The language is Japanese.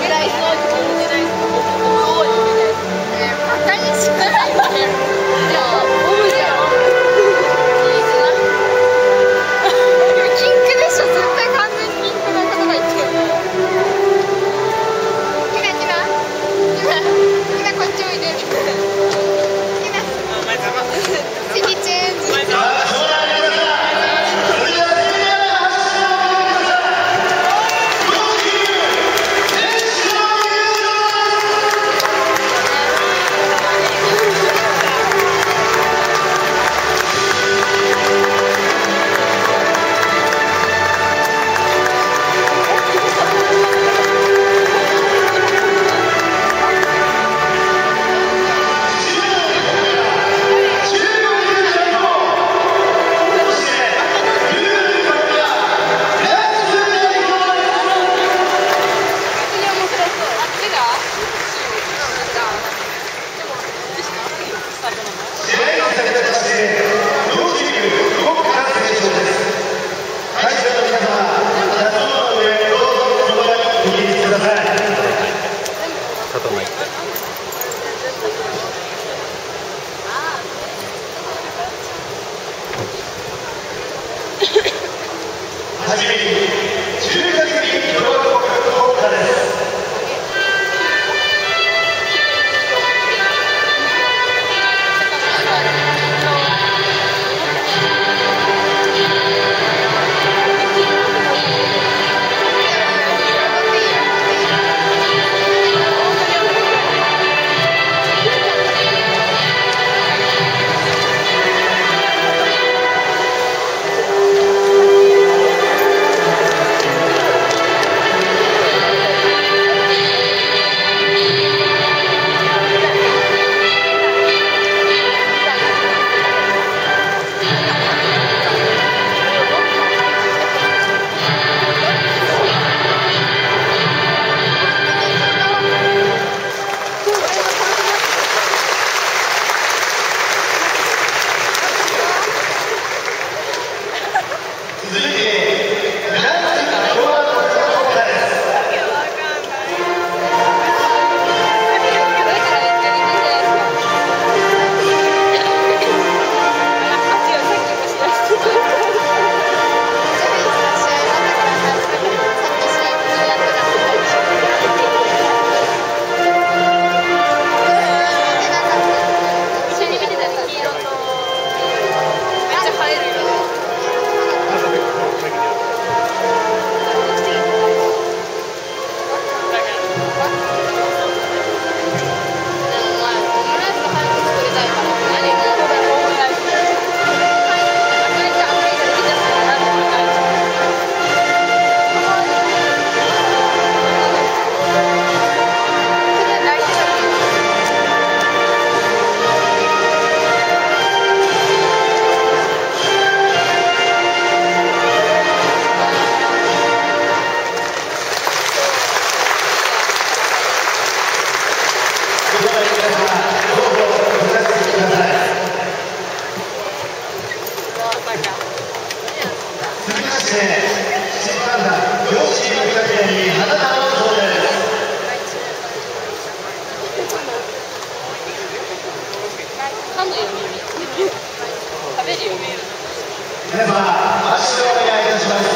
Gracias. 初めに皆様拍手をお願いいたします。